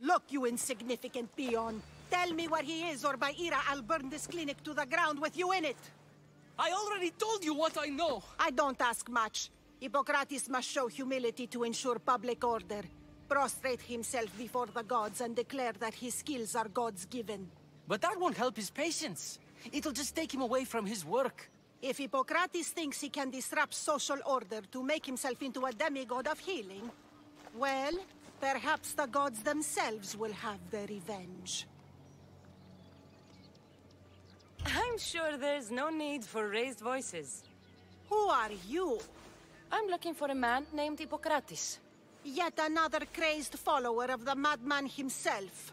Look, you insignificant peon. Tell me where he is, or by Hera, I'll burn this clinic to the ground with you in it. I already told you what I know. I don't ask much. Hippocrates must show humility to ensure public order. Prostrate himself before the gods and declare that his skills are gods given. But that won't help his patients. It'll just take him away from his work. If Hippocrates thinks he can disrupt social order to make himself into a demigod of healing, well, perhaps the gods themselves will have their revenge. I'm sure there's no need for raised voices. Who are you? I'm looking for a man named Hippocrates. Yet another crazed follower of the madman himself.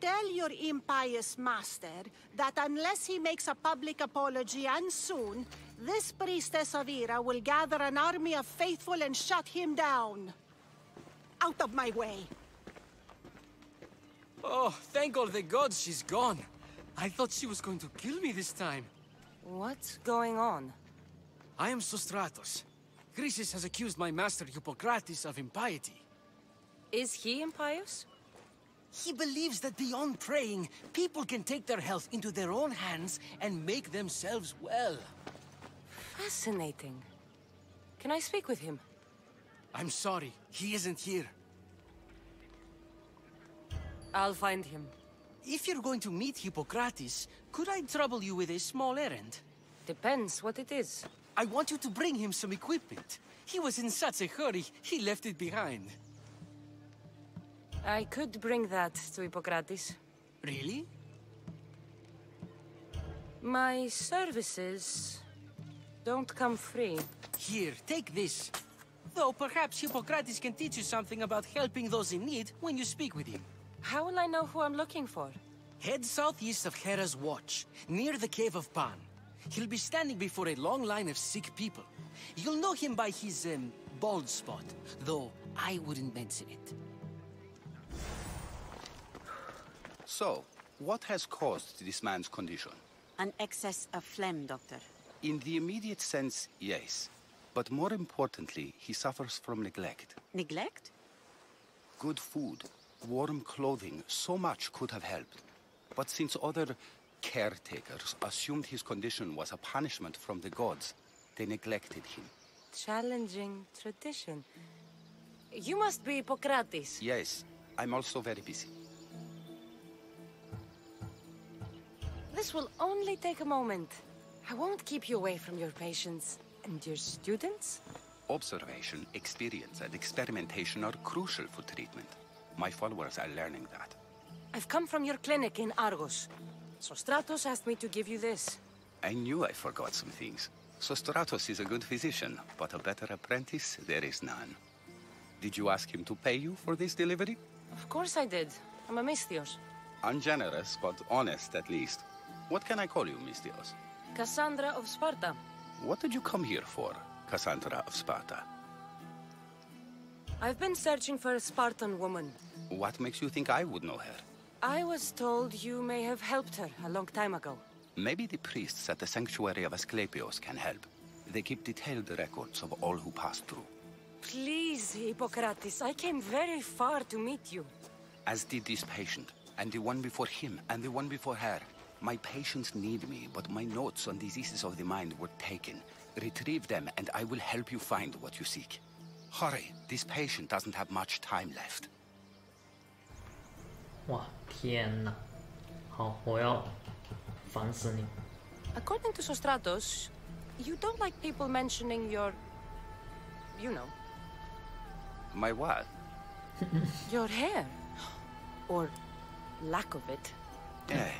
Tell your impious master that unless he makes a public apology and soon, this priestess of Hera will gather an army of faithful and shut him down. Out of my way. Oh, thank all the gods she's gone. I thought she was going to kill me this time. What's going on? I am Sostratos. Chrysis has accused my master Hippocrates of impiety. Is he impious? He believes that beyond praying, people can take their health into their own hands and make themselves well. Fascinating. Can I speak with him? I'm sorry, he isn't here. I'll find him. If you're going to meet Hippocrates, could I trouble you with a small errand? Depends what it is. I want you to bring him some equipment. He was in such a hurry, he left it behind. I could bring that to Hippocrates. Really? My services don't come free. Here, take this. Though perhaps Hippocrates can teach you something about helping those in need when you speak with him. How will I know who I'm looking for? Head southeast of Hera's Watch, near the Cave of Pan. He'll be standing before a long line of sick people. You'll know him by his, um, bald spot, though I wouldn't mention it. So, what has caused this man's condition? An excess of phlegm, Doctor. In the immediate sense, yes. But more importantly, he suffers from neglect. Neglect? Good food, warm clothing, so much could have helped. But since other caretakers assumed his condition was a punishment from the gods, they neglected him. Challenging tradition. You must be Hippocrates. Yes, I'm also very busy. This will only take a moment. I won't keep you away from your patients. And your students? Observation, experience, and experimentation are crucial for treatment. My followers are learning that. I've come from your clinic in Argos. Sostratos asked me to give you this. I knew I forgot some things. Sostratos is a good physician, but a better apprentice there is none. Did you ask him to pay you for this delivery? Of course I did. I'm a Misthios. Ungenerous, but honest at least. What can I call you, Misthios? Cassandra of Sparta. What did you come here for, Cassandra of Sparta? I've been searching for a Spartan woman. What makes you think I would know her? I was told you may have helped her a long time ago. Maybe the priests at the sanctuary of Asclepios can help. They keep detailed records of all who pass through. Please, Hippocrates, I came very far to meet you. As did this patient, and the one before him, and the one before her. My patients need me, but my notes on diseases of the mind were taken. Retrieve them, and I will help you find what you seek. Hurry, this patient doesn't have much time left. 哇，天哪！好，我要烦死你！ According to Sostratos, you don't like people mentioning your. you know, My what? your hair. Or lack of it. Eh,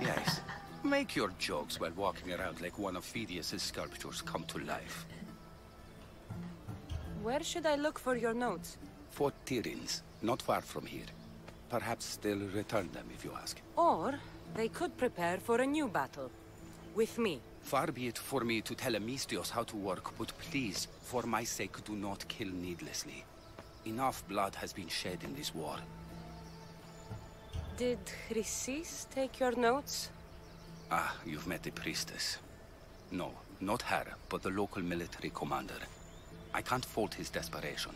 yes. Make your jokes while walking around like one of Phidias' sculptures come to life. Where should I look for your notes? Fort Tiryns, not far from here. Perhaps they'll return them if you ask. Or they could prepare for a new battle. With me. Far be it for me to tell a Misthios how to work, but please, for my sake, do not kill needlessly. Enough blood has been shed in this war. Did Chrysis take your notes? Ah, you've met the priestess. No, not her, but the local military commander. I can't fault his desperation.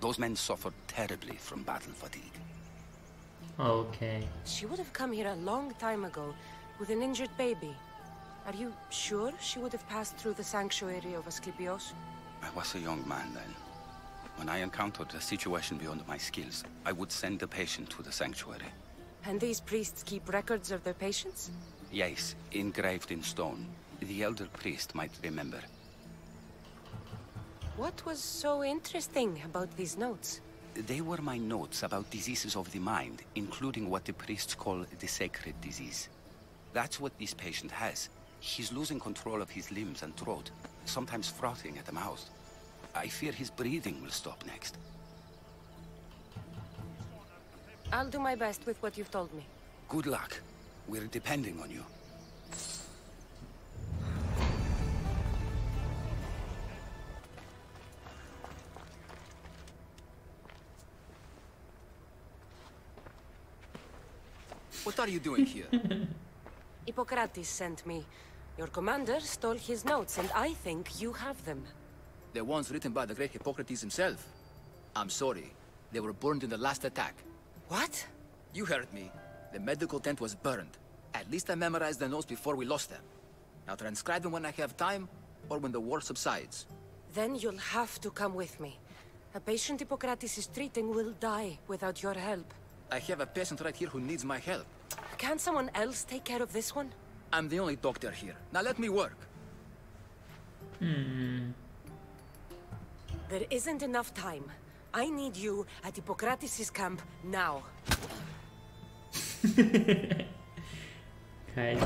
Those men suffered terribly from battle fatigue. Okay. She would have come here a long time ago with an injured baby. Are you sure she would have passed through the sanctuary of Asclepios? I was a young man then. When I encountered a situation beyond my skills, I would send the patient to the sanctuary. And these priests keep records of their patients? Yes, engraved in stone. The elder priest might remember. What was so interesting about these notes? They were my notes about diseases of the mind, including what the priests call the sacred disease. That's what this patient has. He's losing control of his limbs and throat, sometimes frothing at the mouth. I fear his breathing will stop next. I'll do my best with what you've told me. Good luck. We're depending on you. What are you doing here? Hippocrates sent me. Your commander stole his notes, and I think you have them. the ones written by the great Hippocrates himself. I'm sorry. They were burned in the last attack. What? You heard me. The medical tent was burned. At least I memorized the notes before we lost them. Now transcribe them when I have time, or when the war subsides. Then you'll have to come with me. A patient Hippocrates is treating will die without your help. I have a patient right here who needs my help. Can't someone else take care of this one? I'm the only doctor here. Now let me work. Hmm. There isn't enough time. I need you at Hippocrates' camp now. 开始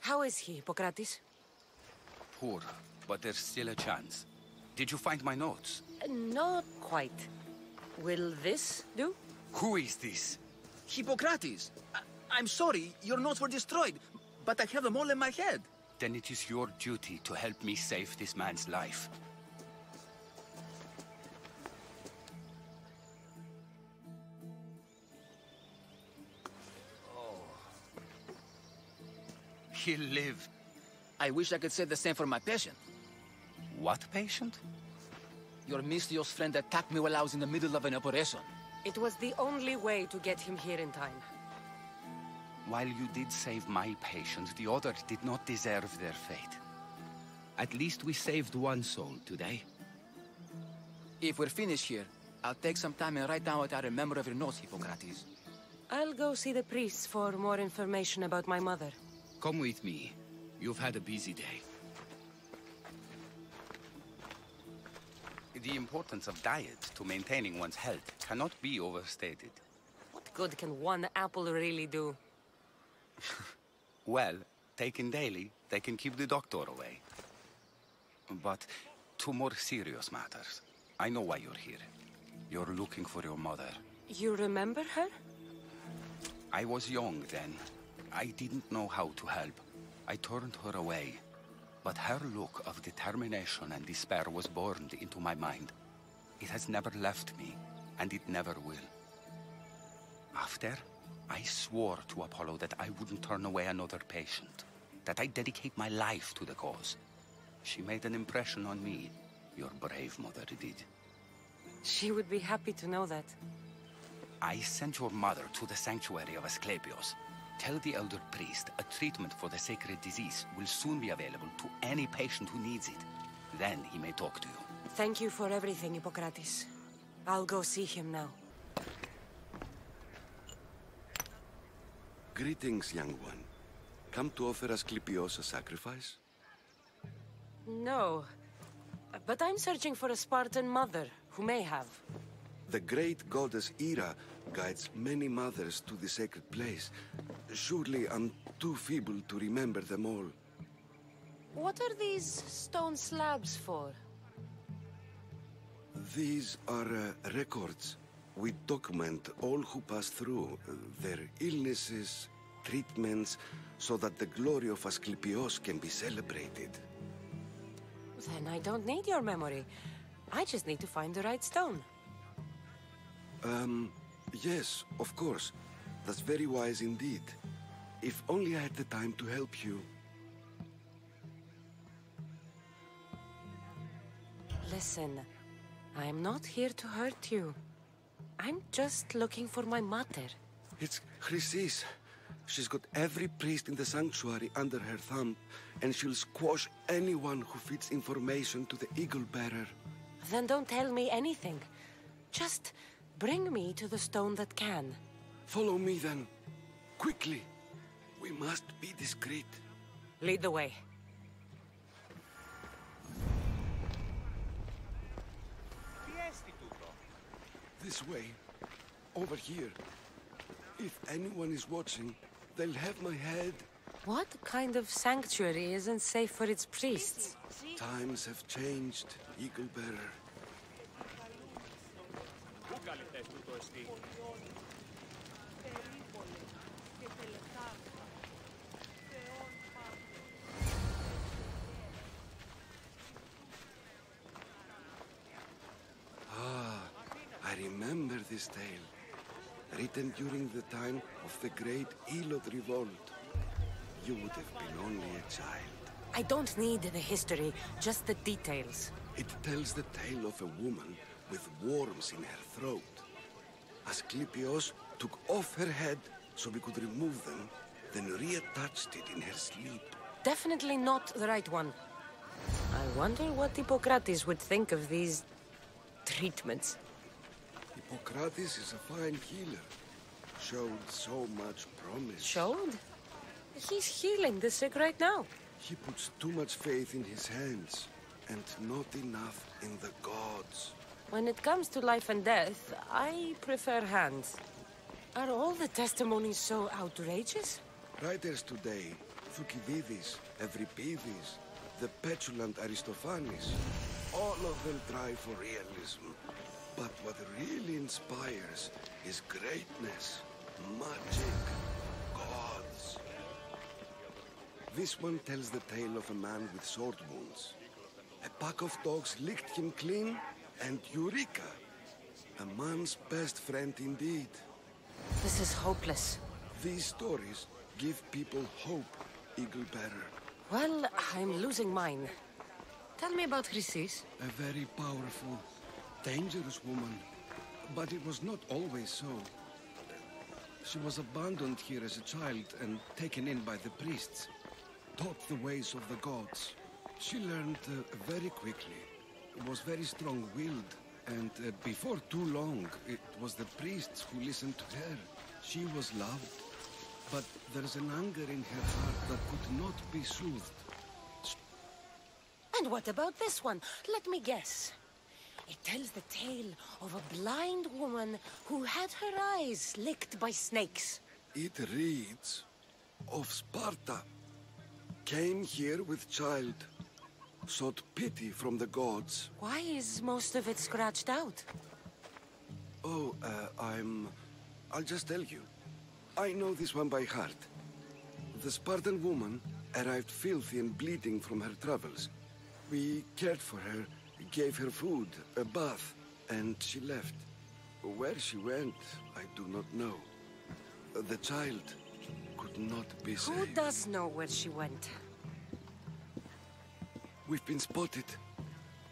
How is he, Hippocrates? Poor, but there's still a chance. Did you find my notes? Uh, Not quite. Will this do? Who is this? Hippocrates! I I'm sorry, your notes were destroyed, but I have them all in my head. Then it is your duty to help me save this man's life. He'll live. I wish I could say the same for my patient. What patient? Your mysterious friend attacked me while I was in the middle of an operation. It was the only way to get him here in time. While you did save my patient, the others did not deserve their fate. At least we saved one soul today. If we're finished here, I'll take some time and write down what I remember of your notes, Hippocrates. I'll go see the priests for more information about my mother. Come with me. You've had a busy day. The importance of diet to maintaining one's health cannot be overstated. What good can one apple really do? Well, taken daily, they can keep the doctor away. But to more serious matters. I know why you're here. You're looking for your mother. You remember her? I was young then. I didn't know how to help. I turned her away. But her look of determination and despair was burned into my mind. It has never left me, and it never will. After, I swore to Apollo that I wouldn't turn away another patient, that I'd dedicate my life to the cause. She made an impression on me. Your brave mother did. She would be happy to know that. I sent your mother to the sanctuary of Asclepios. Tell the elder priest a treatment for the sacred disease will soon be available to any patient who needs it. Then he may talk to you. Thank you for everything, Hippocrates. I'll go see him now. Greetings, young one. Come to offer Asclepios a sacrifice? No. But I'm searching for a Spartan mother who may have. The great goddess Hera guides many mothers to the sacred place. Surely I'm too feeble to remember them all. What are these stone slabs for? These are uh, records. We document all who pass through, uh, their illnesses, treatments, so that the glory of Asclepios can be celebrated. Then I don't need your memory. I just need to find the right stone. Um, yes, of course. That's very wise indeed. If only I had the time to help you. Listen, I am not here to hurt you. I'm just looking for my mother. It's Chrysis. She's got every priest in the sanctuary under her thumb, and she'll squash anyone who feeds information to the Eagle Bearer. Then don't tell me anything. Just bring me to the stone that can. Follow me then. Quickly. We must be discreet. Lead the way. This way. Over here. If anyone is watching, they'll have my head. What kind of sanctuary isn't safe for its priests? Times have changed, Eagle Bearer. Ah, I tale. Written during the time of the great Helot revolt. You would have been only a child. I don't need the history, just the details. It tells the tale of a woman with worms in her throat. Asclepios took off her head so we could remove them, then reattached it in her sleep. Definitely not the right one. I wonder what Hippocrates would think of these... treatments. Hippocrates is a fine healer. Showed so much promise. Showed? He's healing the sick right now. He puts too much faith in his hands, and not enough in the gods. When it comes to life and death, I prefer hands. Are all the testimonies so outrageous? Writers today, Thucydides, Euripides, the petulant Aristophanes, all of them try for realism. But what really inspires is greatness, magic, gods. This one tells the tale of a man with sword wounds. A pack of dogs licked him clean, and Eureka! A man's best friend indeed. This is hopeless. These stories give people hope, Eagle Bearer. Well, I'm losing mine. Tell me about Chrysis. A very powerful, dangerous woman. But it was not always so. She was abandoned here as a child and taken in by the priests. Taught the ways of the gods. She learned uh, very quickly. Was very strong-willed. And uh, before too long, it was the priests who listened to her. She was loved. But there's an anger in her heart that could not be soothed. And what about this one? Let me guess. It tells the tale of a blind woman who had her eyes licked by snakes. It reads of Sparta. Came here with child. Sought pity from the gods. Why is most of it scratched out? Oh, uh, I'm... I'll just tell you. I know this one by heart. The Spartan woman arrived filthy and bleeding from her travels. We cared for her, gave her food, a bath, and she left. Where she went, I do not know. The child could not be Who saved. does know where she went? We've been spotted.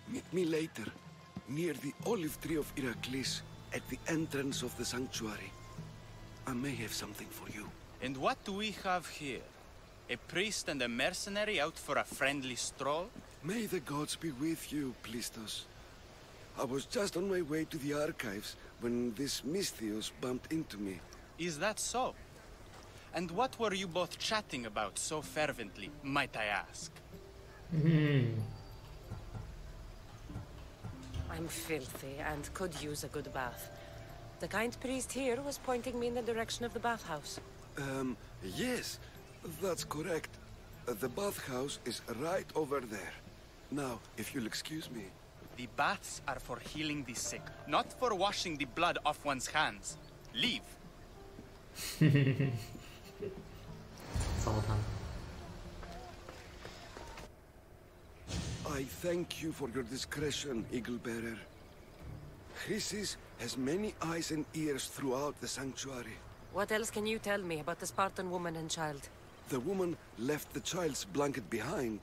Meet me later, near the olive tree of Heracles, at the entrance of the sanctuary. I may have something for you. And what do we have here? A priest and a mercenary out for a friendly stroll? May the gods be with you, Plistos. I was just on my way to the archives when this Misthios bumped into me. Is that so? And what were you both chatting about so fervently, might I ask? I'm filthy and could use a good bath. The kind priest here was pointing me in the direction of the bathhouse. Um, yes, that's correct. The bathhouse is right over there. Now, if you'll excuse me. The baths are for healing the sick, not for washing the blood off one's hands. Leave. 糟蹋。I thank you for your discretion, Eagle Bearer. Chrysis has many eyes and ears throughout the sanctuary. What else can you tell me about the Spartan woman and child? The woman left the child's blanket behind.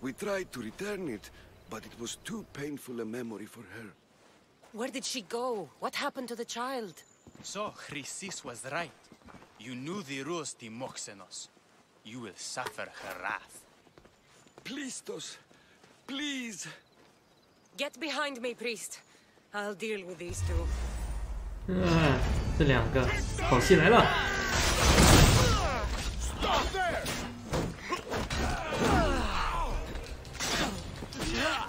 We tried to return it, but it was too painful a memory for her. Where did she go? What happened to the child? So, Chrysis was right. You knew the rules, Timoxenos. You will suffer her wrath. Plistos, please. Get behind me, priest. I'll deal with these two. 哎，这两个好戏来了！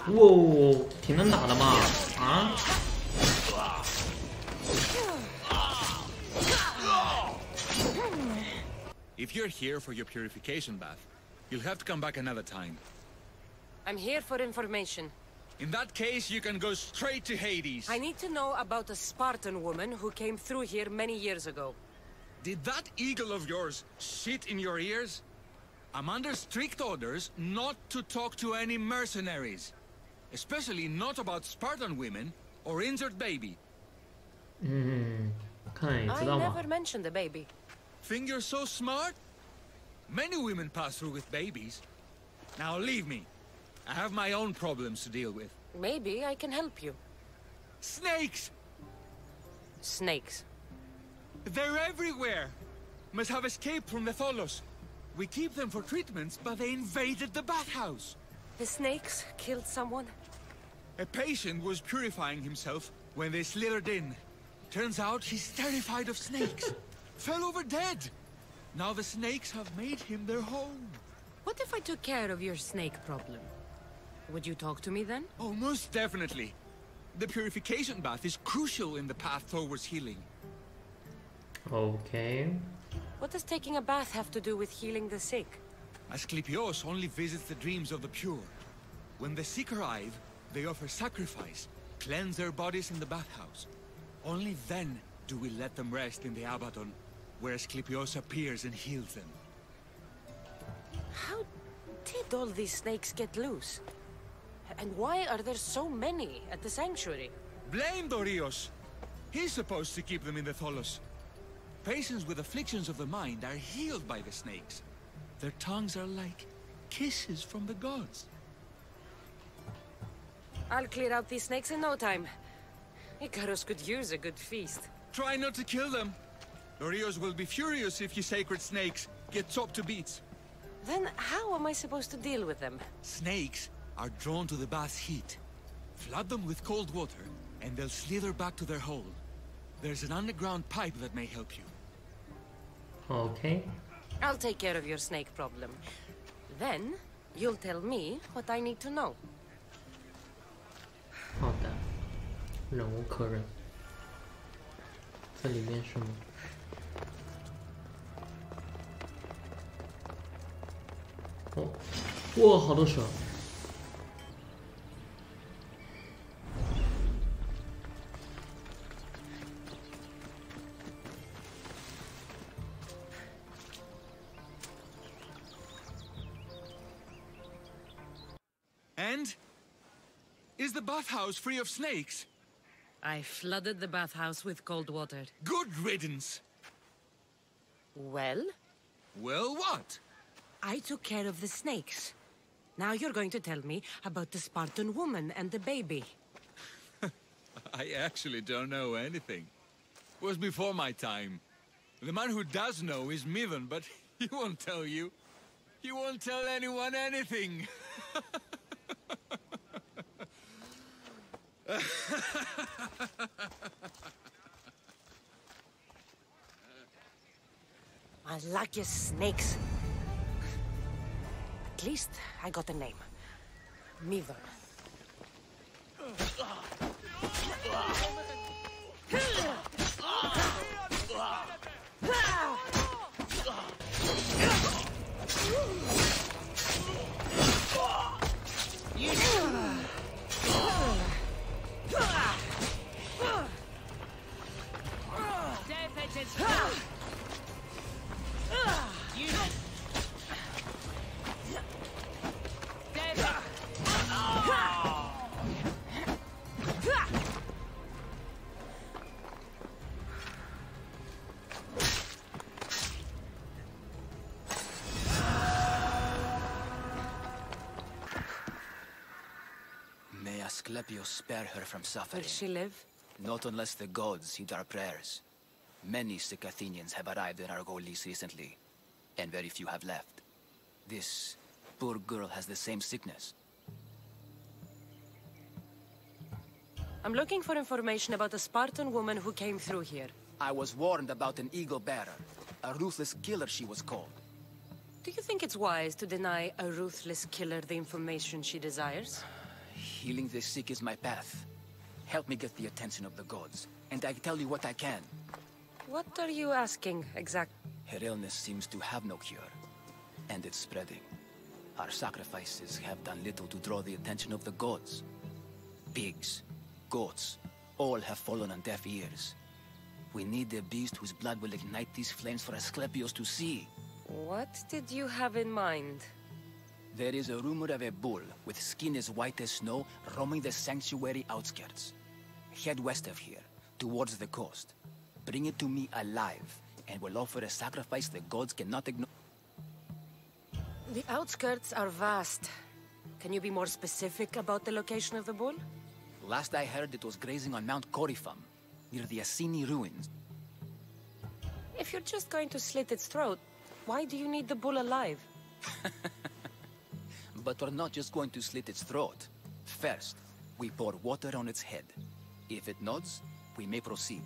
哇哦，挺能打的嘛！啊， If you're here for your purification bath, you'll have to come back another time. I'm here for information. In that case, you can go straight to Hades. I need to know about a Spartan woman who came through here many years ago. Did that eagle of yours shit in your ears? I'm under strict orders not to talk to any mercenaries. Especially not about Spartan women or injured baby. Hmm. Okay, I never mentioned the baby. Think you're so smart? Many women pass through with babies. Now leave me. I have my own problems to deal with. Maybe I can help you. Snakes! Snakes. They're everywhere. Must have escaped from the Tholos. We keep them for treatments, but they invaded the bathhouse. The snakes killed someone? A patient was purifying himself when they slithered in. Turns out he's terrified of snakes. Fell over dead. Now the snakes have made him their home. What if I took care of your snake problem? Would you talk to me then? Oh, most definitely. The purification bath is crucial in the path towards healing. OK，What does taking a bath have to do with healing the sick? Asclepios only visits the dreams of the pure. When the sick arrive, they offer sacrifice, cleanse their bodies in the bathhouse. Only then do we let them rest in the Abaton, where Asclepios appears and heals them. How did all these snakes get loose? And why are there so many at the sanctuary? Blame Dorios! He's supposed to keep them in the Tholos. Patients with afflictions of the mind are healed by the snakes. Their tongues are like kisses from the gods. I'll clear out these snakes in no time. Icarus could use a good feast. Try not to kill them. Dorios will be furious if you sacred snakes get chopped to bits. Then how am I supposed to deal with them? Snakes are drawn to the bath's heat. Flood them with cold water, and they'll slither back to their hole. There's an underground pipe that may help you. OK，I'll take care of your snake problem. Then, you'll tell me what I need to know. 好的，忍无可忍。这里面什么？哦，哇，好多蛇！And? Is the bathhouse free of snakes? I flooded the bathhouse with cold water. Good riddance! Well, Well, what? I took care of the snakes. Now you're going to tell me about the Spartan woman and the baby. I actually don't know anything. It Was before my time. The man who does know is Midon, but he won't tell you. He won't tell anyone anything. I like your snakes. At least I got a name. Midon. May Spare her from Will suffering. she live? Not unless the gods heed our prayers. Many sick Athenians have arrived in Argolis recently, and very few have left. This poor girl has the same sickness. I'm looking for information about a Spartan woman who came through here. I was warned about an eagle bearer. A ruthless killer, she was called. Do you think it's wise to deny a ruthless killer the information she desires? Healing the sick is my path. Help me get the attention of the gods, and I tell you what I can. What are you asking, exact? Her illness seems to have no cure, and it's spreading. Our sacrifices have done little to draw the attention of the gods. Pigs, goats, all have fallen on deaf ears. We need a beast whose blood will ignite these flames for Asclepios to see. What did you have in mind? There is a rumor of a bull with skin as white as snow roaming the sanctuary outskirts. Head west of here, towards the coast. Bring it to me alive, and we'll offer a sacrifice the gods cannot ignore. The outskirts are vast. Can you be more specific about the location of the bull? Last I heard, it was grazing on Mount Corifum, near the Assini ruins. If you're just going to slit its throat, why do you need the bull alive? But we're not just going to slit its throat. First, we pour water on its head. If it nods, we may proceed.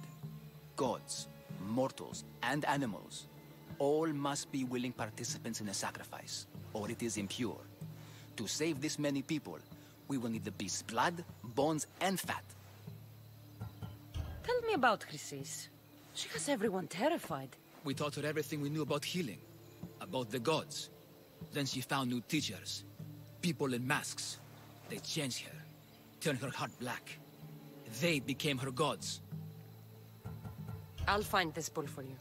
Gods, mortals, and animals, all must be willing participants in a sacrifice, or it is impure. To save this many people, we will need the beast's blood, bones, and fat. Tell me about Chrysis. She has everyone terrified. We taught her everything we knew about healing, about the gods. Then she found new teachers, people in masks. They changed her, turned her heart black. They became her gods. I'll find this bull for you.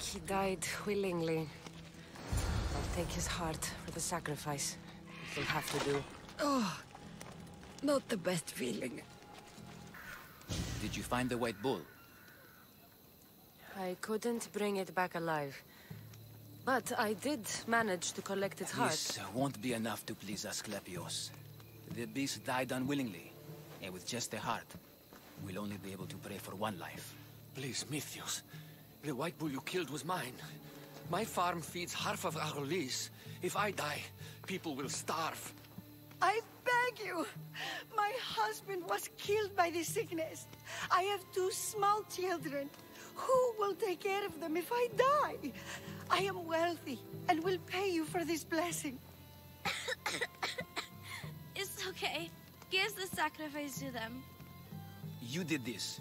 Like he died willingly. I'll take his heart for the sacrifice. It'll have to do. Oh, not the best feeling. Did you find the white bull? I couldn't bring it back alive. But I did manage to collect its heart. This won't be enough to please Asclepios. The beast died unwillingly, and with just a heart, we'll only be able to pray for one life. Please, Misthios. The white bull you killed was mine. My farm feeds half of Argolis. If I die, people will starve. I beg you! My husband was killed by the sickness. I have two small children. Who will take care of them if I die? I am wealthy and will pay you for this blessing. It's okay. Give the sacrifice to them. You did this.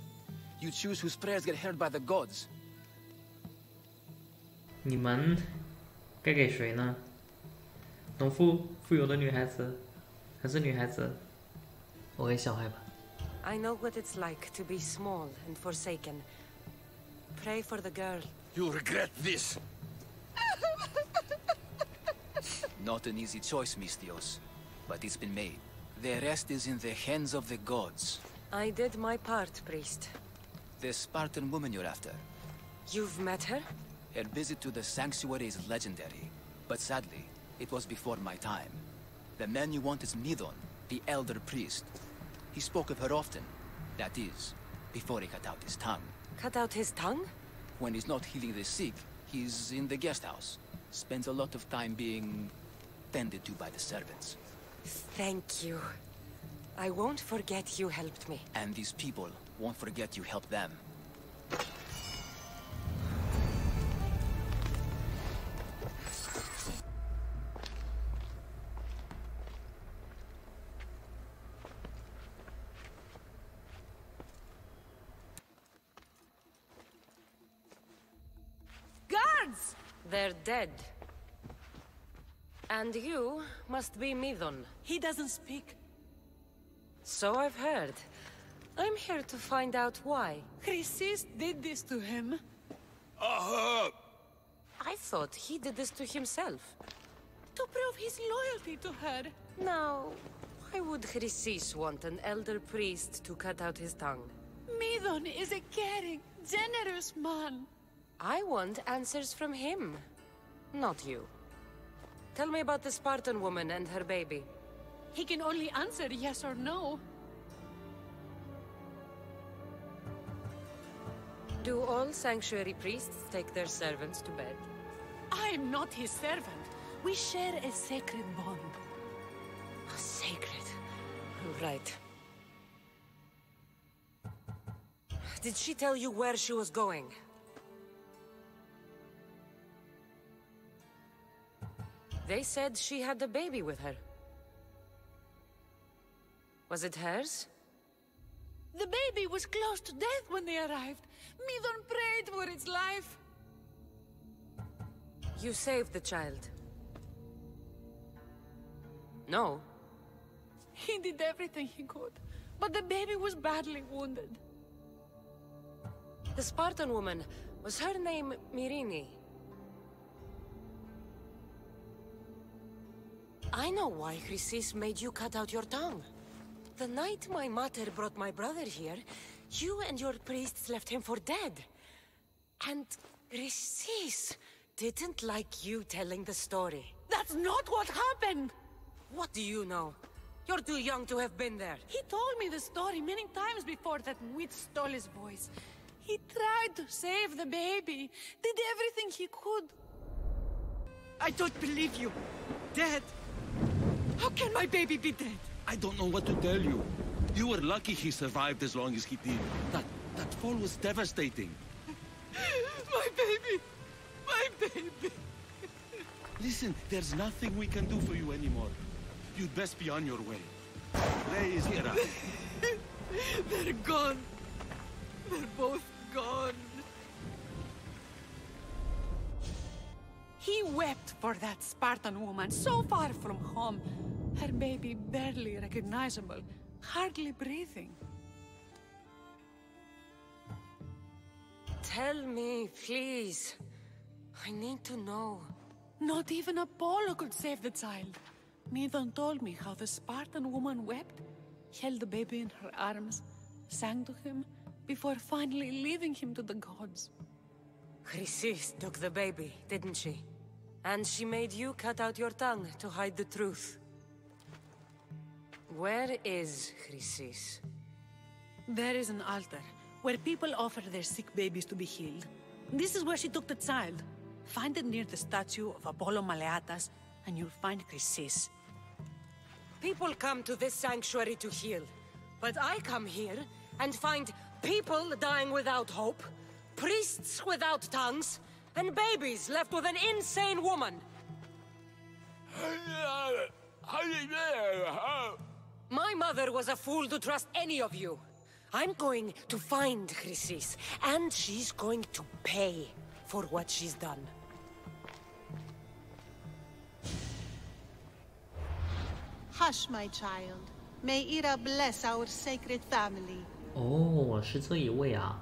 You choose whose prayers get heard by the gods. 你们该给谁呢？农妇、富有的女孩子，还是女孩子？我给小孩吧。I know what it's like to be small and forsaken. Pray for the girl. You regret this. Not an easy choice, Misthios, but it's been made. The rest is in the hands of the gods. I did my part, priest. The Spartan woman you're after. You've met her? Her visit to the sanctuary is legendary, but sadly, it was before my time. The man you want is Midon, the elder priest. He spoke of her often. That is, before he cut out his tongue. Cut out his tongue? When he's not healing the sick, he's in the guest house. Spends a lot of time being tended to by the servants. Thank you. I won't forget you helped me. And these people won't forget you helped them. And you must be Midon. He doesn't speak. So I've heard. I'm here to find out why. Chrysis did this to him. Uh-huh. I thought he did this to himself. to prove his loyalty to her. Now, why would Chrysis want an elder priest to cut out his tongue? Midon is a caring, generous man. I want answers from him, not you. Tell me about the Spartan woman and her baby. He can only answer yes or no. Do all sanctuary priests take their servants to bed? I am not his servant. We share a sacred bond. Sacred. Right. Did she tell you where she was going? They said she had a baby with her. Was it hers? The baby was close to death when they arrived. Midon prayed for its life. You saved the child. No. He did everything he could, but the baby was badly wounded. The Spartan woman, was her name Myrrine? I know why Chrysis made you cut out your tongue. The night my mater brought my brother here, you and your priests left him for dead. And Chrysis didn't like you telling the story. That's not what happened! What do you know? You're too young to have been there. He told me the story many times before that witch stole his voice. He tried to save the baby, did everything he could. I don't believe you. Dead? How can my baby be dead? I don't know what to tell you. You were lucky he survived as long as he did. That, that fall was devastating. My baby! My baby! Listen, there's nothing we can do for you anymore. You'd best be on your way. Is here. They're gone. They're both gone. He wept for that Spartan woman so far from home. Her baby barely recognizable, hardly breathing. Tell me, please. I need to know. Not even Apollo could save the child. Midon told me how the Spartan woman wept, held the baby in her arms, sang to him, before finally leaving him to the gods. Chrysis took the baby, didn't she? And she made you cut out your tongue to hide the truth. Where is Chrysis? There is an altar where people offer their sick babies to be healed. This is where she took the child. Find it near the statue of Apollo Maleatas, and you'll find Chrysis. People come to this sanctuary to heal. But I come here and find people dying without hope, priests without tongues, and babies left with an insane woman. My mother was a fool to trust any of you. I'm going to find Chrysis, and she's going to pay for what she's done. Hush, my child. May Hera bless our sacred family. Oh, 哦，是这一位啊。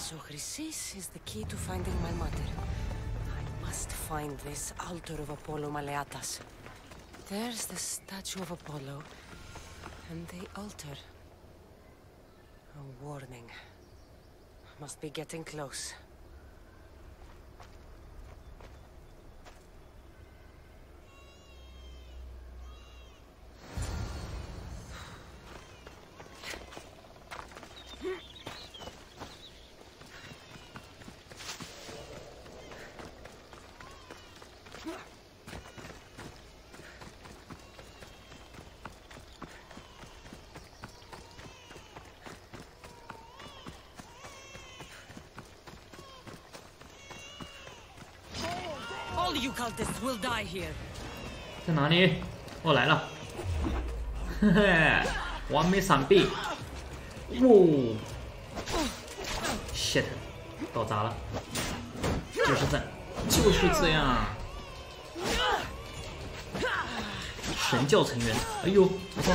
So Chrysis is the key to finding my mother. I must find this altar of Apollo Maleatas. There's the statue of Apollo, and the altar. A warning. Must be getting close. 在哪里？我来了，嘿嘿，完美闪避，哇，shit，搞砸了，就是这，就是这样，神教成员，哎呦，不错，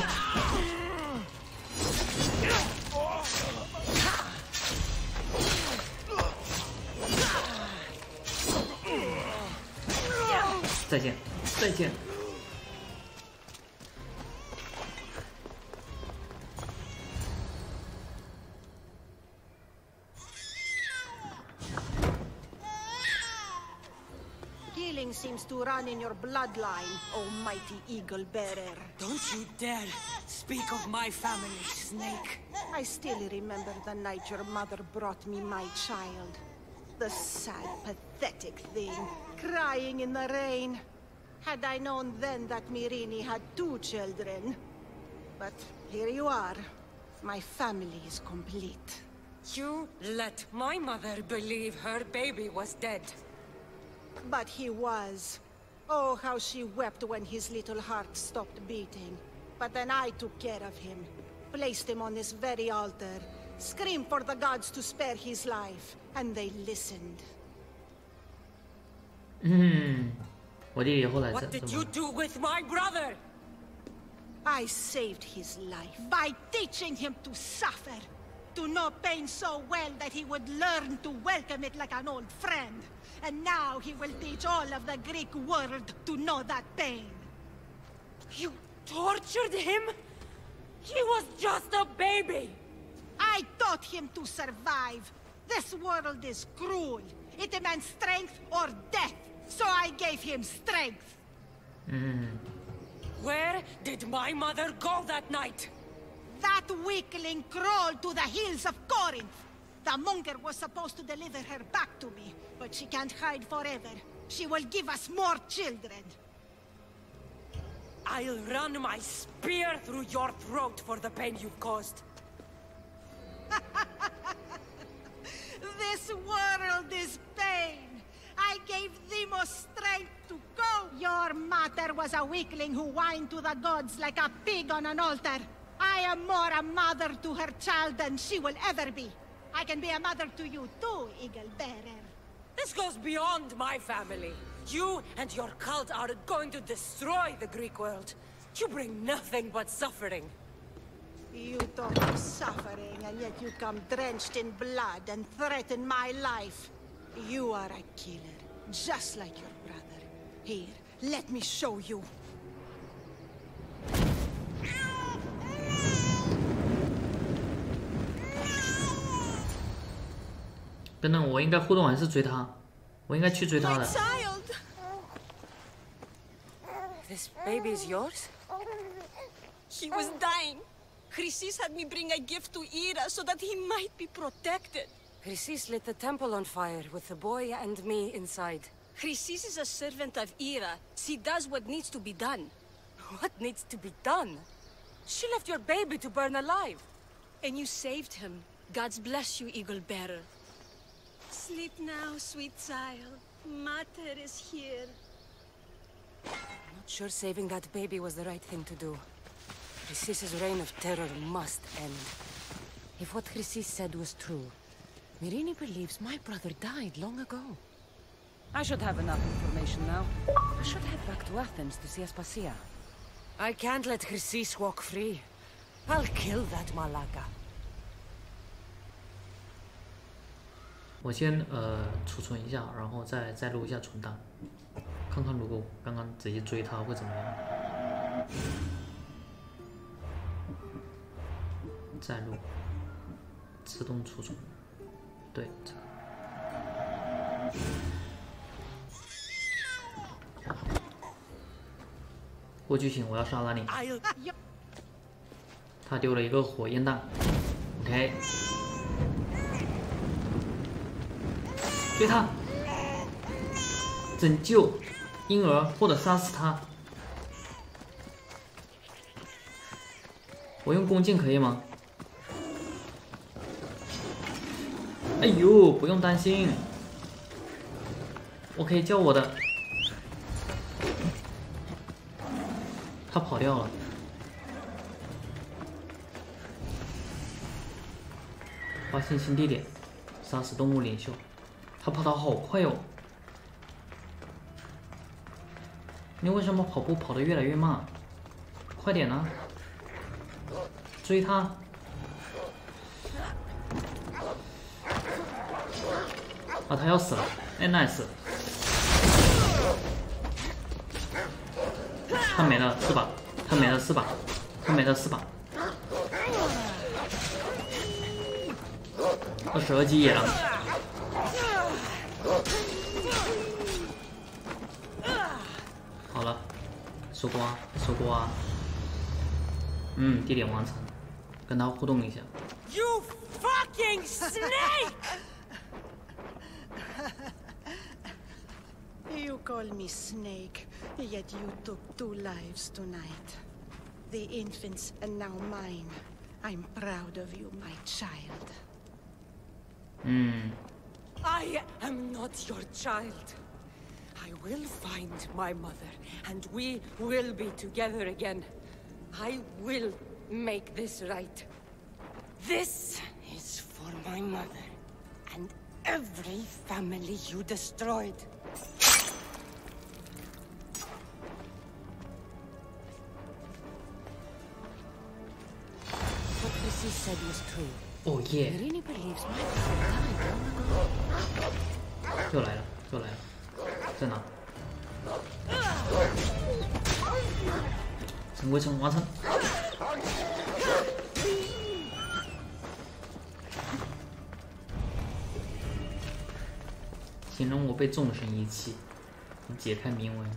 再见，再见。Killing seems to run in your bloodline, almighty eagle bearer. Don't you dare speak of my family, Snake. I still remember the night your mother brought me my child. The sad, pathetic thing, crying in the rain. Had I known then that Myrrine had two children. But here you are. My family is complete. You let my mother believe her baby was dead. But he was. Oh, how she wept when his little heart stopped beating. But then I took care of him. Placed him on this very altar. Screamed for the gods to spare his life. And they listened. 嗯，我弟弟后来 What 怎 did 怎 you 么？ do with my brother? I saved his life by teaching him to suffer. To know pain so well that he would learn to welcome it like an old friend. And now he will teach all of the Greek world to know that pain. You tortured him? He was just a baby. I taught him to survive. This world is cruel. It demands strength or death. So I gave him strength. Hmm. 嗯，Where did my mother go that night? That weakling crawled to the hills of Corinth. The monger was supposed to deliver her back to me, but she can't hide forever. She will give us more children. I'll run my spear through your throat for the pain you've caused. This world is pain. I gave Deimos strength to go. Your mother was a weakling who whined to the gods like a pig on an altar. I am more a mother to her child than she will ever be. I can be a mother to you too, Eagle Bearer. This goes beyond my family. You and your cult are going to destroy the Greek world. You bring nothing but suffering. You talk of suffering, and yet you come drenched in blood and threaten my life. You are a killer, just like your brother. Here, let me show you. 等等，我应该互动还是追他？我应该去追他的。This baby is yours? He was dying. Chrysis had me bring a gift to Hera so that he might be protected. Chrysis lit the temple on fire with the boy and me inside. Chrysis is a servant of Hera. She does what needs to be done. What needs to be done? She left your baby to burn alive. And you saved him. God's bless you, Eagle Bearer. Sleep now, sweet child. Mater is here. I'm not sure saving that baby was the right thing to do. Chrysis' reign of terror must end. If what Chrysis said was true, Myrrine believes my brother died long ago. I should have enough information now. I should head back to Athens to see Aspasia. I can't let Chrysis walk free. I'll kill that Malaka. 我先呃储存一下，然后再再录一下存档，看看如果刚刚直接追他会怎么样。再录，自动储存。对。这个过剧情，我要杀了你。他丢了一个火焰弹，OK，追他，拯救婴儿或者杀死他。我用弓箭可以吗？哎呦，不用担心，我可以叫我的。他跑掉了。发现新地点，杀死动物领袖。他跑得好快哦！你为什么跑步跑得越来越慢？快点啊！追他！他要死了！哎，nice！他没了是吧？他没了是吧？他没了是吧？二十二级野狼。好了，收瓜，收瓜。嗯，地点完成，跟他互动一下。Call me Snake, yet you took two lives tonight. The infants are now mine. I'm proud of you, my child. Hmm. I am not your child. I will find my mother, and we will be together again. I will make this right. This is for my mother, and every family you destroyed. Said was true. Oh yeah. Irini believes my father died long ago. 又来了，又来了，在哪？神规城完成。形容我被众神遗弃，解开铭文。